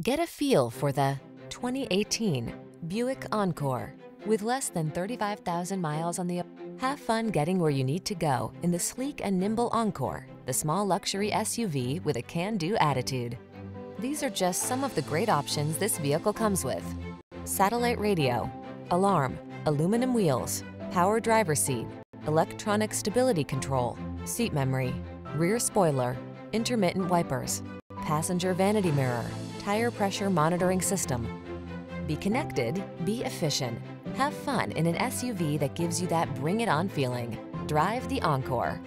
Get a feel for the 2018 Buick Encore. With less than 35,000 miles on the have fun getting where you need to go in the sleek and nimble Encore, the small luxury SUV with a can-do attitude. These are just some of the great options this vehicle comes with. Satellite radio, alarm, aluminum wheels, power driver seat, electronic stability control, seat memory, rear spoiler, intermittent wipers, passenger vanity mirror, tire pressure monitoring system. Be connected, be efficient. Have fun in an SUV that gives you that bring it on feeling. Drive the Encore.